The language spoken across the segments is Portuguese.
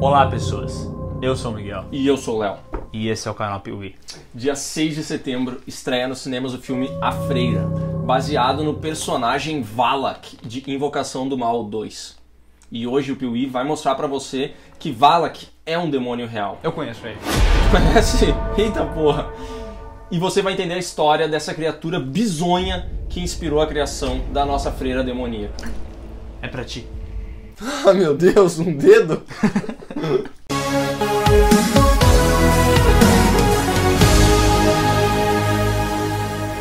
Olá, pessoas. Eu sou o Miguel E eu sou o Léo. e esse é o canal Piuí. Dia 6 de setembro estreia nos cinemas o filme A Freira, baseado no personagem Valak de Invocação do Mal 2. E hoje o Piuí vai mostrar pra você que Valak é um demônio real. Eu conheço ele. Conhece? Eita porra! E você vai entender a história dessa criatura bizonha que inspirou a criação da nossa freira demoníaca. É pra ti. Ah, meu Deus, um dedo?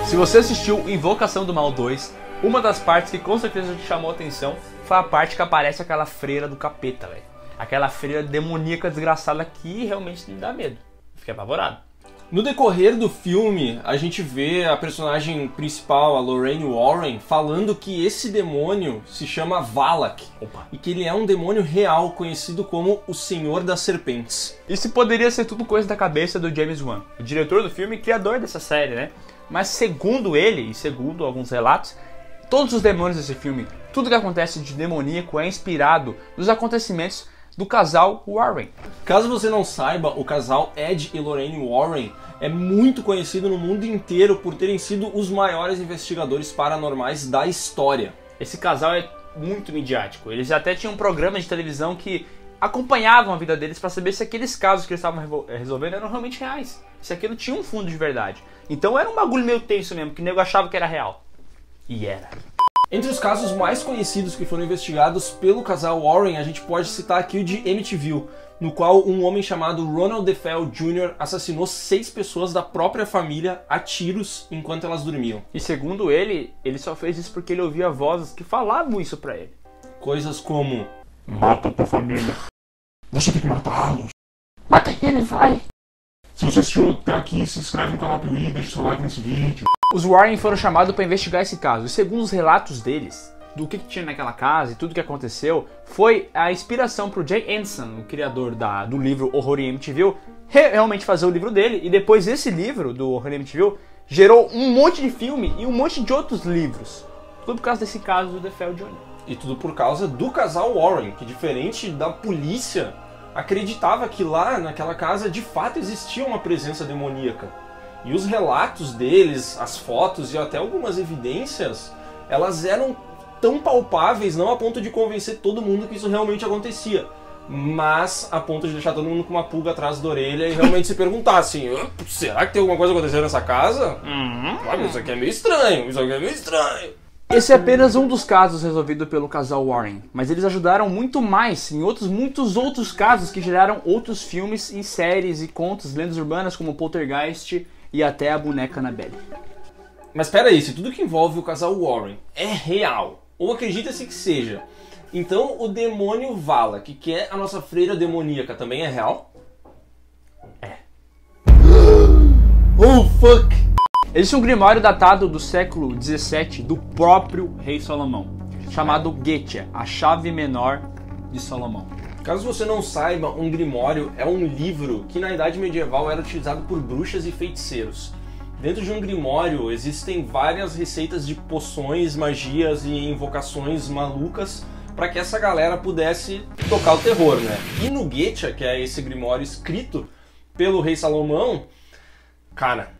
Se você assistiu Invocação do Mal 2, uma das partes que com certeza te chamou a atenção foi a parte que aparece aquela freira do capeta, velho. Aquela freira demoníaca desgraçada que realmente me dá medo. Fiquei apavorado. No decorrer do filme, a gente vê a personagem principal, a Lorraine Warren, falando que esse demônio se chama Valak Opa. e que ele é um demônio real conhecido como o Senhor das Serpentes. Isso poderia ser tudo coisa da cabeça do James Wan, o diretor do filme e criador dessa série, né? Mas segundo ele, e segundo alguns relatos, todos os demônios desse filme, tudo que acontece de demoníaco é inspirado nos acontecimentos do casal Warren. Caso você não saiba, o casal Ed e Lorraine Warren é muito conhecido no mundo inteiro por terem sido os maiores investigadores paranormais da história. Esse casal é muito midiático. Eles até tinham um programa de televisão que acompanhavam a vida deles para saber se aqueles casos que eles estavam eh, resolvendo eram realmente reais. Se aquilo tinha um fundo de verdade. Então era um bagulho meio tenso mesmo, que o nego achava que era real. E era. Entre os casos mais conhecidos que foram investigados pelo casal Warren, a gente pode citar aqui o de Amityville, no qual um homem chamado Ronald DeFell Jr. assassinou seis pessoas da própria família a tiros enquanto elas dormiam. E segundo ele, ele só fez isso porque ele ouvia vozes que falavam isso pra ele. Coisas como Mata tua família. Você tem que matá-los. Mata ele, vai. Se você assistiu até aqui, se inscreve no canal Piuí, deixa seu like nesse vídeo. Os Warren foram chamados para investigar esse caso. E segundo os relatos deles, do que, que tinha naquela casa e tudo que aconteceu, foi a inspiração para o Jay Anson, o criador da, do livro Horror em re- realmente fazer o livro dele. E depois esse livro, do Horror em Amityville, gerou um monte de filme e um monte de outros livros. Tudo por causa desse caso do DeFell Jr. E tudo por causa do casal Warren, que diferente da polícia, acreditava que lá naquela casa de fato existia uma presença demoníaca. E os relatos deles, as fotos e até algumas evidências, elas eram tão palpáveis, não a ponto de convencer todo mundo que isso realmente acontecia, mas a ponto de deixar todo mundo com uma pulga atrás da orelha e realmente se perguntar assim: "Ah, será que tem alguma coisa acontecendo nessa casa? Ah, mas isso aqui é meio estranho, isso aqui é meio estranho. Esse é apenas um dos casos resolvido pelo casal Warren, mas eles ajudaram muito mais em outros muitos outros casos que geraram outros filmes e séries e contos, lendas urbanas como Poltergeist e até a boneca Annabelle. Mas espera aí, se tudo que envolve o casal Warren é real, ou acredita-se que seja, então o demônio Vala, que é a nossa freira demoníaca, também é real? É. Oh fuck! Existe um grimório datado do século 17 do próprio rei Salomão, chamado Getia, a chave menor de Salomão. Caso você não saiba, um grimório é um livro que na Idade Medieval era utilizado por bruxas e feiticeiros. Dentro de um grimório existem várias receitas de poções, magias e invocações malucas para que essa galera pudesse tocar o terror, né? E no Getia, que é esse grimório escrito pelo rei Salomão, cara,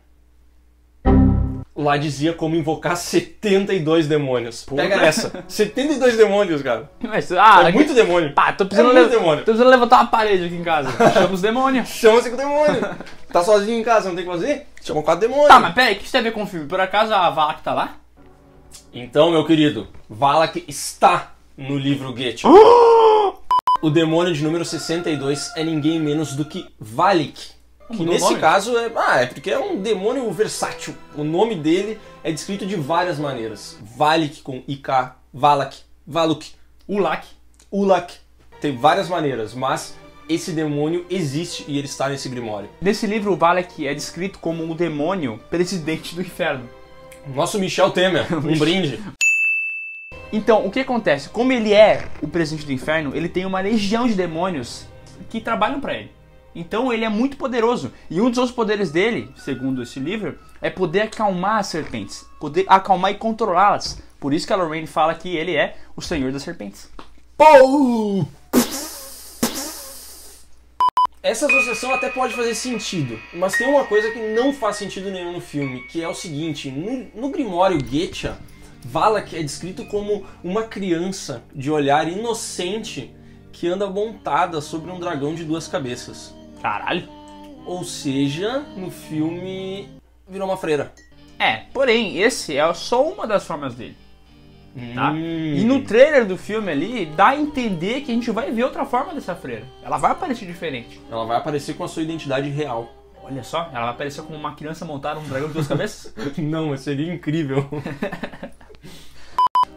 lá dizia como invocar 72 demônios. Pega essa, 72 demônios, cara. Mas, ah, É muito demônio. Pá, tô precisando, É muito demônio. tô precisando levantar uma parede aqui em casa. Chama os demônios. Chama-se com o demônio. Tá sozinho em casa, não tem o que fazer? Chama quatro demônios. Tá, mas peraí, o que isso tem a ver com o filme? Por acaso a Vala que tá lá? Então, meu querido, Valak está no livro Goethe. o demônio de número 62 é ninguém menos do que Valik. Que Mudou nesse caso é. Ah, é porque é um demônio versátil. O nome dele é descrito de várias maneiras. Valik com IK, Valak, Valuk, Ulak. Ulak. Tem várias maneiras, mas esse demônio existe e ele está nesse grimório. Nesse livro, o Valak é descrito como o demônio presidente do inferno. Nosso Michel Temer, um brinde. Então, o que acontece? Como ele é o presidente do inferno, ele tem uma legião de demônios que trabalham pra ele. Então ele é muito poderoso. E um dos outros poderes dele, segundo esse livro, é poder acalmar as serpentes. Poder acalmar e controlá-las. Por isso que a Lorraine fala que ele é o senhor das serpentes. Pou! Essa associação até pode fazer sentido, mas tem uma coisa que não faz sentido nenhum no filme, que é o seguinte, no, no Grimório Getcha, Valak é descrito como uma criança de olhar inocente que anda montada sobre um dragão de duas cabeças. Caralho. Ou seja, no filme virou uma freira. É, porém, esse é só uma das formas dele. Tá? Hum. E no trailer do filme ali, dá a entender que a gente vai ver outra forma dessa freira. Ela vai aparecer diferente. Ela vai aparecer com a sua identidade real. Olha só, ela vai aparecer como uma criança montada num dragão de duas cabeças. Não, seria incrível.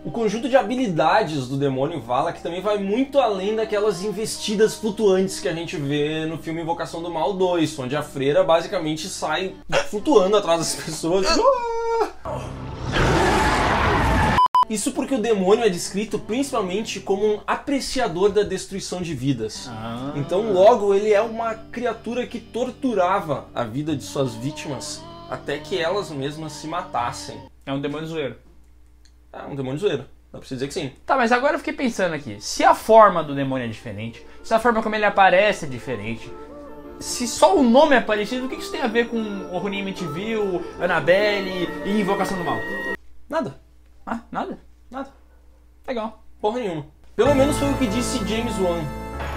o conjunto de habilidades do demônio Valak também vai muito além daquelas investidas flutuantes que a gente vê no filme Invocação do Mal 2, onde a freira basicamente sai flutuando atrás das pessoas. Isso porque o demônio é descrito principalmente como um apreciador da destruição de vidas. Ah. Então, logo, ele é uma criatura que torturava a vida de suas vítimas até que elas mesmas se matassem. É um demônio zoeiro. É um demônio zoeiro. Dá pra você dizer que sim. Tá, mas agora eu fiquei pensando aqui. Se a forma do demônio é diferente, se a forma como ele aparece é diferente, se só o nome é parecido, o que isso tem a ver com o Ronin MTV, o Annabelle e Invocação do Mal? Nada. Ah, nada? Nada. Legal. Porra nenhuma. Pelo menos foi o que disse James Wan,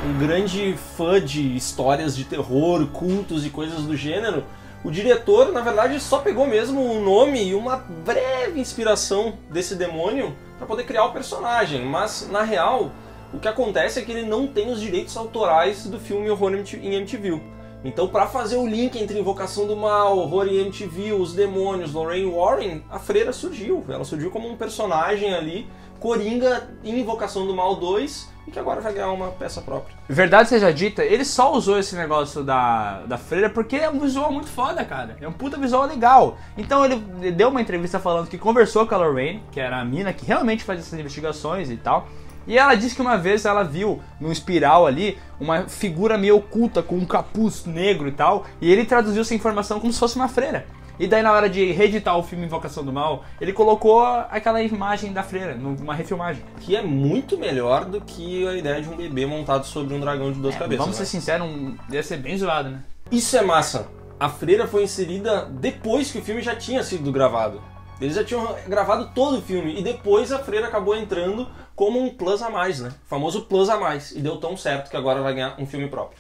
um grande fã de histórias de terror, cultos e coisas do gênero. O diretor, na verdade, só pegou mesmo o nome e uma breve inspiração desse demônio para poder criar o personagem, mas na real, o que acontece é que ele não tem os direitos autorais do filme Horror em MTV. Então, para fazer o link entre Invocação do Mal, Horror MTV, os demônios, Lorraine Warren, a freira surgiu. Ela surgiu como um personagem ali, coringa em Invocação do Mal 2, e que agora vai ganhar uma peça própria. Verdade seja dita, ele só usou esse negócio da, da freira porque é um visual muito foda, cara. É um puta visual legal. Então ele deu uma entrevista falando que conversou com a Lorraine, que era a mina que realmente faz essas investigações e tal. E ela disse que uma vez ela viu no espiral ali uma figura meio oculta com um capuz negro e tal, e ele traduziu essa informação como se fosse uma freira. E daí na hora de reeditar o filme Invocação do Mal, ele colocou aquela imagem da freira, numa refilmagem. Que é muito melhor do que a ideia de um bebê montado sobre um dragão de duas É, cabeças. vamos ser né? sinceros, um, deve ser bem zoado, né? Isso é massa. A freira foi inserida depois que o filme já tinha sido gravado. Eles já tinham gravado todo o filme e depois a freira acabou entrando como um plus a mais, né? O famoso plus a mais. E deu tão certo que agora vai ganhar um filme próprio.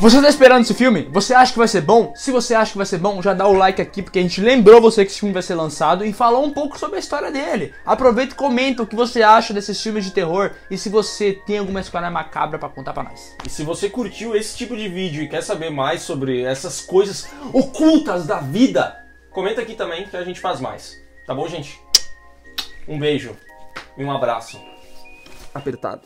Você tá esperando esse filme? Você acha que vai ser bom? Se você acha que vai ser bom, já dá o like aqui, porque a gente lembrou você que esse filme vai ser lançado e falou um pouco sobre a história dele. Aproveita e comenta o que você acha desses filmes de terror e se você tem alguma história macabra pra contar pra nós. E se você curtiu esse tipo de vídeo e quer saber mais sobre essas coisas ocultas da vida, comenta aqui também que a gente faz mais. Tá bom, gente? Um beijo e um abraço. Apertado.